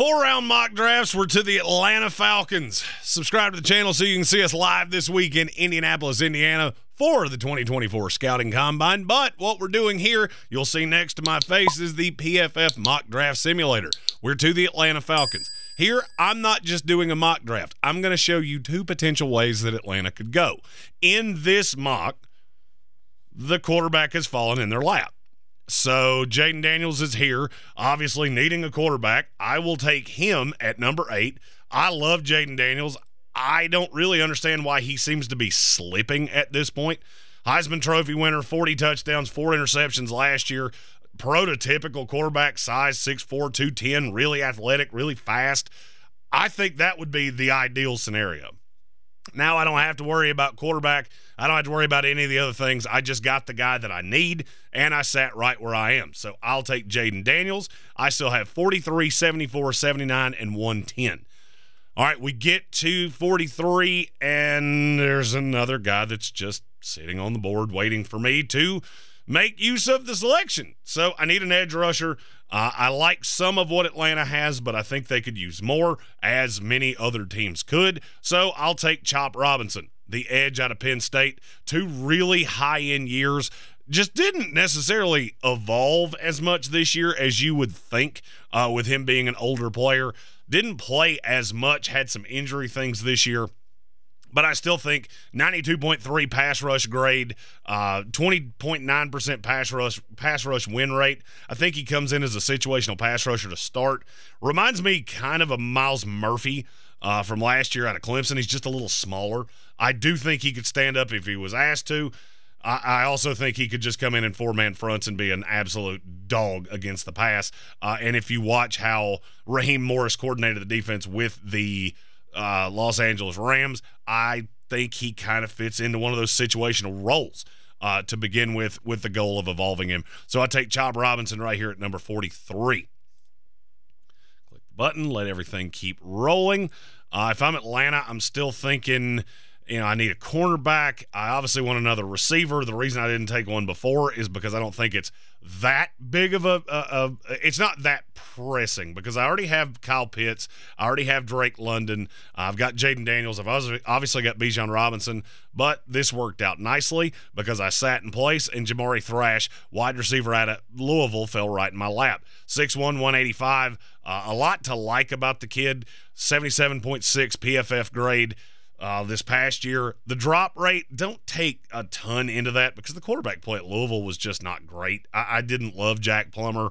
Four round mock drafts were to the Atlanta Falcons. Subscribe to the channel so you can see us live this week in Indianapolis, Indiana for the 2024 Scouting Combine. But what we're doing here, you'll see next to my face, is the PFF Mock Draft Simulator. We're to the Atlanta Falcons. Here, I'm not just doing a mock draft, I'm going to show you two potential ways that Atlanta could go. In this mock, the quarterback has fallen in their lap. So Jayden Daniels is here, obviously needing a quarterback. I will take him at number eight. I love Jayden Daniels. I don't really understand why he seems to be slipping at this point. Heisman Trophy winner, 40 touchdowns, four interceptions last year. Prototypical quarterback, size 6'4, 210, really athletic, really fast. I think that would be the ideal scenario. Now I don't have to worry about quarterback. I don't have to worry about any of the other things. I just got the guy that I need, and I sat right where I am. So I'll take Jayden Daniels. I still have 43, 74, 79, and 110. All right, we get to 43, and there's another guy that's just sitting on the board waiting for me to make use of the selection. So I need an edge rusher. Uh, I like some of what Atlanta has, but I think they could use more, as many other teams could. So I'll take Chop Robinson, the edge out of Penn State. Two really high end years. Just didn't necessarily evolve as much this year as you would think uh, with him being an older player. Didn't play as much, had some injury things this year but I still think 92.3 pass rush grade, uh, 20.9% pass rush pass rush win rate. I think he comes in as a situational pass rusher to start. Reminds me kind of a Myles Murphy uh, from last year out of Clemson. He's just a little smaller. I do think he could stand up if he was asked to. I, I also think he could just come in in four man fronts and be an absolute dog against the pass. Uh, and if you watch how Raheem Morris coordinated the defense with the uh, Los Angeles Rams, I think he kind of fits into one of those situational roles. Uh, to begin with, with the goal of evolving him. So I take Chop Robinson right here at number 43. Button, let everything keep rolling. Uh, if I'm Atlanta, I'm still thinking you know, I need a cornerback. I obviously want another receiver. The reason I didn't take one before is because I don't think it's that big of a, a, a it's not that pressing because I already have Kyle Pitts. I already have Drake London. I've got Jayden Daniels. I've obviously got Bijan Robinson, but this worked out nicely because I sat in place and Jamari Thrash, wide receiver out of Louisville, fell right in my lap. 6'1, 185. Uh, a lot to like about the kid. 77.6 PFF grade uh, this past year. The drop rate, don't take a ton into that because the quarterback play at Louisville was just not great. I, I didn't love Jack Plummer.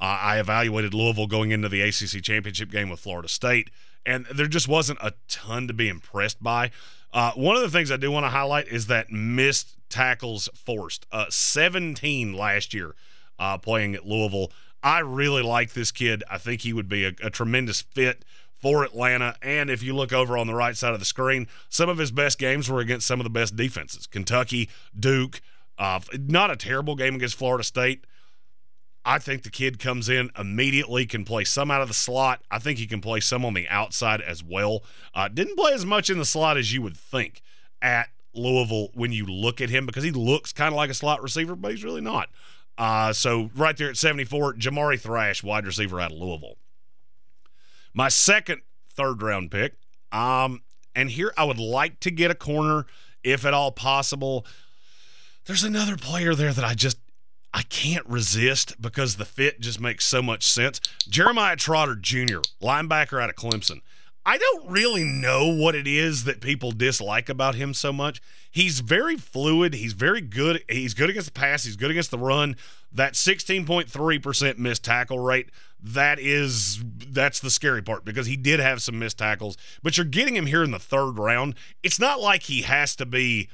Uh, I evaluated Louisville going into the ACC championship game with Florida State, and there just wasn't a ton to be impressed by. Uh, one of the things I do want to highlight is that missed tackles forced. Uh, 17 last year uh, playing at Louisville. I really like this kid. I think he would be a, a tremendous fit for Atlanta. And if you look over on the right side of the screen, some of his best games were against some of the best defenses Kentucky, Duke. Uh, not a terrible game against Florida State. I think the kid comes in immediately, can play some out of the slot. I think he can play some on the outside as well. Uh, didn't play as much in the slot as you would think at Louisville when you look at him because he looks kind of like a slot receiver, but he's really not. Uh, so right there at 74, Jamari Thrash, wide receiver out of Louisville. My second third round pick. Um, and here I would like to get a corner if at all possible. There's another player there that I just I can't resist because the fit just makes so much sense. Jeremiah Trotter Jr., linebacker out of Clemson. I don't really know what it is that people dislike about him so much. He's very fluid. He's very good. He's good against the pass. He's good against the run. That 16.3% missed tackle rate, that is that's the scary part because he did have some missed tackles, but you're getting him here in the third round. It's not like he has to be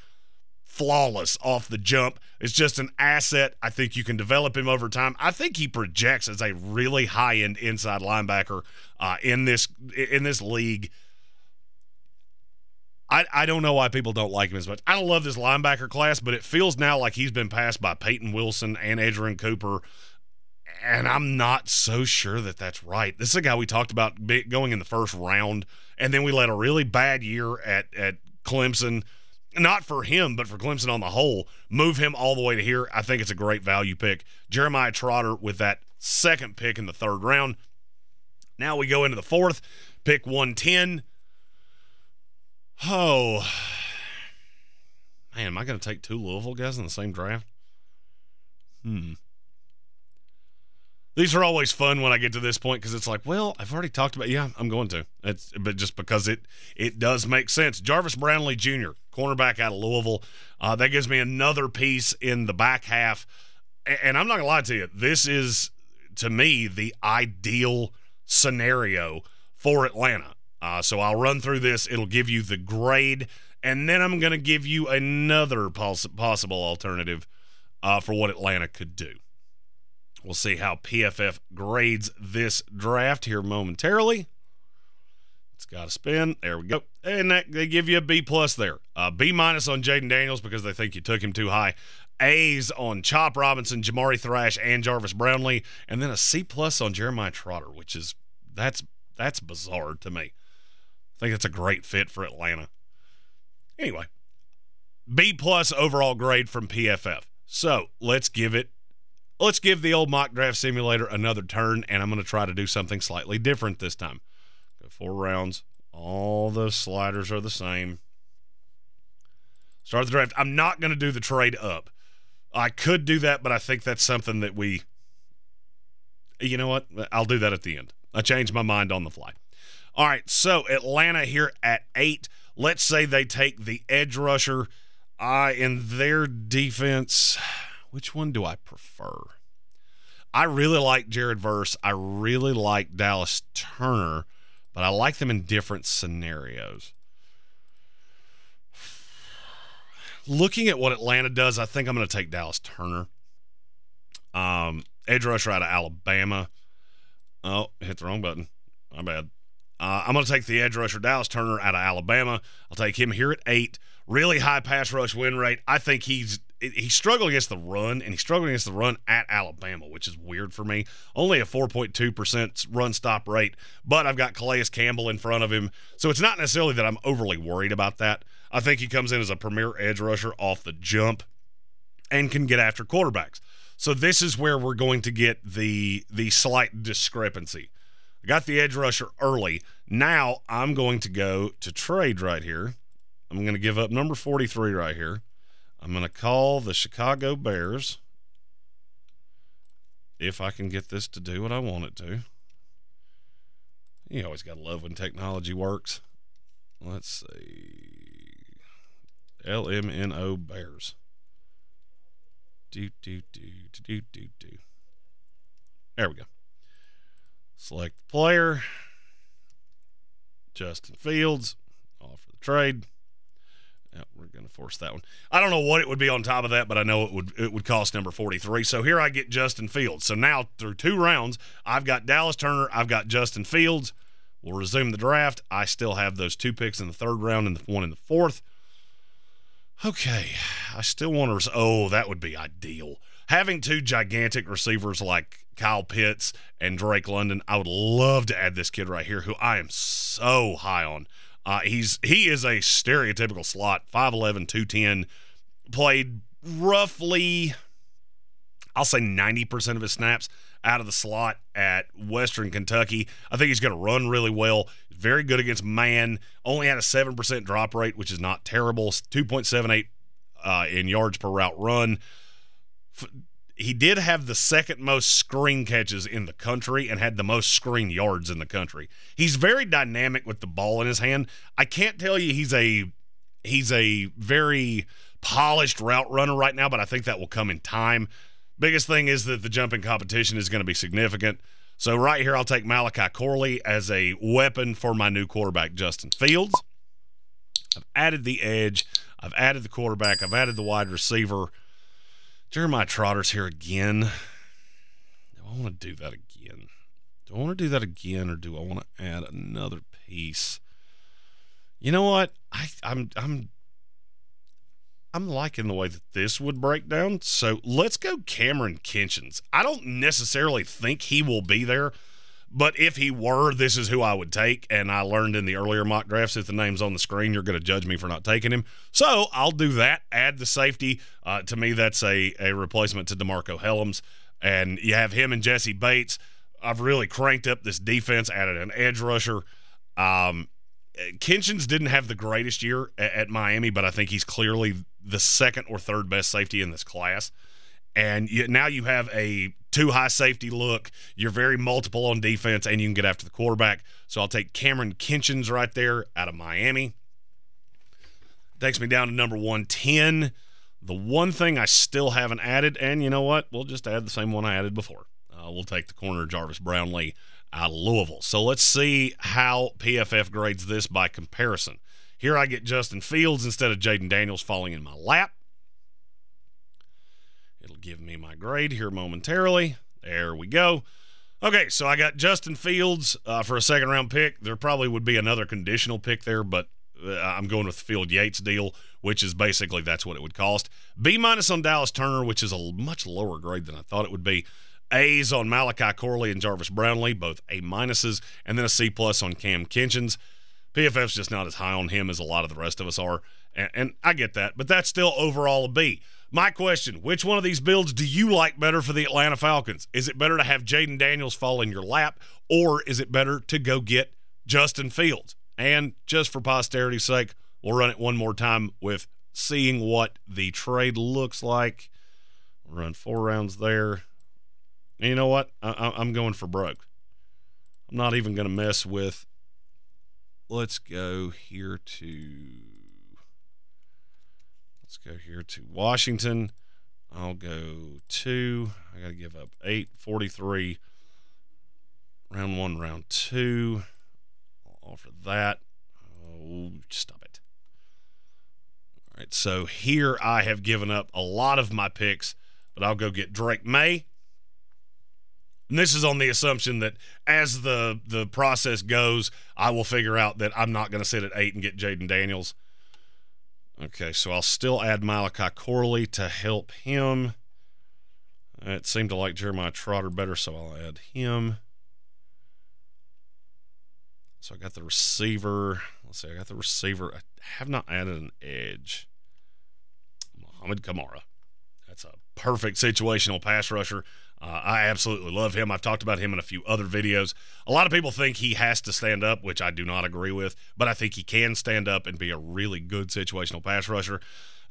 flawless off the jump. It's just an asset. I think you can develop him over time. I think he projects as a really high end inside linebacker uh, in this in this league. I, I don't know why people don't like him as much. I don't love this linebacker class, but it feels now like he's been passed by Payton Wilson and Edgerrin Cooper. And I'm not so sure that that's right. This is a guy we talked about going in the first round, and then we let a really bad year at, at Clemson not for him, but for Clemson on the whole, move him all the way to here. I think it's a great value pick. Jeremiah Trotter with that second pick in the third round. Now we go into the fourth, pick 110. Oh, man, am I going to take two Louisville guys in the same draft? Hmm. These are always fun when I get to this point because it's like, well, I've already talked about. Yeah, I'm going to. It's but just because it it does make sense. Jarvis Brownlee Jr., cornerback out of Louisville, uh, that gives me another piece in the back half. And I'm not gonna lie to you, this is to me the ideal scenario for Atlanta. Uh, so I'll run through this. It'll give you the grade, and then I'm going to give you another poss- possible alternative uh, for what Atlanta could do. We'll see how PFF grades this draft here momentarily. It's got to spin. There we go. And that, they give you a B plus there. Uh, B minus on Jayden Daniels because they think you took him too high. A's on Chop Robinson, Jamari Thrash, and Jarvis Brownlee, and then a C plus on Jeremiah Trotter, which is that's that's bizarre to me. I think that's a great fit for Atlanta. Anyway, B plus overall grade from PFF. So let's give it let's give the old mock draft simulator another turn, and I'm going to try to do something slightly different this time. Go four rounds. All the sliders are the same. Start the draft. I'm not going to do the trade up. I could do that, but I think that's something that we. You know what? I'll do that at the end. I changed my mind on the fly. All right, so Atlanta here at eight. Let's say they take the edge rusher. Uh, in their defense, which one do I prefer? I really like Jared Verse. I really like Dallas Turner, but I like them in different scenarios. Looking at what Atlanta does, I think I'm going to take Dallas Turner. Um, edge rusher out of Alabama. Oh, hit the wrong button. My bad. Uh, I'm going to take the edge rusher Dallas Turner out of Alabama. I'll take him here at eight. Really high pass rush win rate. I think he's he struggled against the run, and he struggled against the run at Alabama, which is weird for me. Only a 4.2% run stop rate, but I've got Calais Campbell in front of him. So it's not necessarily that I'm overly worried about that. I think he comes in as a premier edge rusher off the jump and can get after quarterbacks. So this is where we're going to get the the slight discrepancy. I got the edge rusher early. Now I'm going to go to trade right here. I'm going to give up number 43 right here. I'm going to call the Chicago Bears if I can get this to do what I want it to. You always got to love when technology works. Let's see. LMNO Bears. Do, do, do, do, do, do. There we go. Select player. Justin Fields. Offer the trade. Yeah, we're going to force that one. I don't know what it would be on top of that, but I know it would it would cost number 43. So here I get Justin Fields. So now through two rounds, I've got Dallas Turner, I've got Justin Fields. We'll resume the draft. I still have those two picks in the third round and the one in the fourth. Okay, I still want to. Oh, that would be ideal. Having two gigantic receivers like Kyle Pitts and Drake London, I would love to add this kid right here, who I am so high on. Uh, he's he is a stereotypical slot, 5'11", 210, played roughly, I'll say 90% of his snaps out of the slot at Western Kentucky. I think he's going to run really well. Very good against man. Only had a 7% drop rate, which is not terrible. 2.78 uh, in yards per route run he did have the second most screen catches in the country and had the most screen yards in the country. He's very dynamic with the ball in his hand. I can't tell you he's a he's a very polished route runner right now, but I think that will come in time. Biggest thing is that the jumping competition is going to be significant. So right here, I'll take Malachi Corley as a weapon for my new quarterback, Justin Fields. I've added the edge. I've added the quarterback. I've added the wide receiver. Jeremiah Trotter's here again. Do I want to do that again? Do I want to do that again, or do I want to add another piece? You know what? I, I'm I'm I'm liking the way that this would break down. So let's go Kamren Kinchens. I don't necessarily think he will be there, but if he were, this is who I would take. And I learned in the earlier mock drafts if the name's on the screen, you're going to judge me for not taking him. So I'll do that. Add the safety. Uh, to me, that's a, a replacement to DeMarco Hellams. And you have him and Jessie Bates. I've really cranked up this defense, added an edge rusher. Um, Kinchens didn't have the greatest year at, at, Miami, but I think he's clearly the second or third best safety in this class. And you, now you have a two high safety look. You're very multiple on defense, and you can get after the quarterback. So I'll take Kamren Kinchens right there out of Miami. Takes me down to number 110. The one thing I still haven't added, and you know what? We'll just add the same one I added before. Uh, we'll take the corner Jarvis Brownlee out of Louisville. So let's see how PFF grades this by comparison. Here I get Justin Fields instead of Jayden Daniels falling in my lap. Give me my grade here momentarily. There we go. Okay, so I got Justin Fields uh, for a second round pick. There probably would be another conditional pick there, but uh, I'm going with the Field Yates deal, which is basically that's what it would cost. B minus on Dallas Turner, which is a much lower grade than I thought it would be. A's on Malachi Corley and Jarvis Brownlee, both A minuses, and then a C plus on Cam Kinchens. PFF's just not as high on him as a lot of the rest of us are, and, and I get that, but that's still overall a B. My question which one of these builds do you like better for the Atlanta Falcons? Is it better to have Jayden Daniels fall in your lap, or is it better to go get Justin Fields? And just for posterity's sake, we'll run it one more time with seeing what the trade looks like. Run four rounds there. And you know what? I, am going for broke. I'm not even going to mess with. Let's go here to. Let's go here to Washington. I'll go two. I got to give up eight forty-three. Round one, round two. I'll offer that. Oh, stop it. All right. So here I have given up a lot of my picks, but I'll go get Drake Maye. And this is on the assumption that as the the process goes, I will figure out that I'm not going to sit at eight and get Jayden Daniels. Okay, so I'll still add Malachi Corley to help him. It seemed to like Jeremiah Trotter better, so I'll add him. So I got the receiver. Let's see, I got the receiver. I have not added an edge. Mohamed Kamara. That's a perfect situational pass rusher. Uh, I absolutely love him. I've talked about him in a few other videos. A lot of people think he has to stand up, which I do not agree with, but I think he can stand up and be a really good situational pass rusher.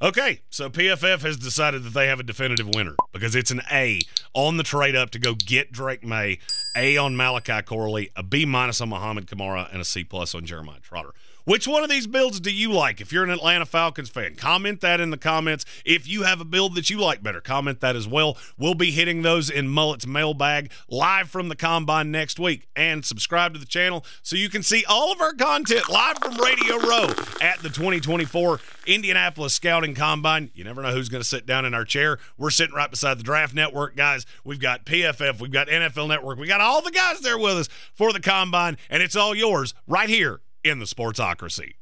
Okay, so PFF has decided that they have a definitive winner because it's an A on the trade up to go get Drake Maye, A on Malachi Corley, a B minus on Mohamed Kamara, and a C plus on Jeremiah Trotter. Which one of these builds do you like? If you're an Atlanta Falcons fan, comment that in the comments. If you have a build that you like better, comment that as well. We'll be hitting those in Mullet's mailbag live from the combine next week. And subscribe to the channel so you can see all of our content live from Radio Row at the 2024 Indianapolis Scouting Combine. You never know who's going to sit down in our chair. We're sitting right beside the Draft Network, guys. We've got PFF, we've got NFL Network, we got all the guys there with us for the combine, and it's all yours right here in the Sportsocracy.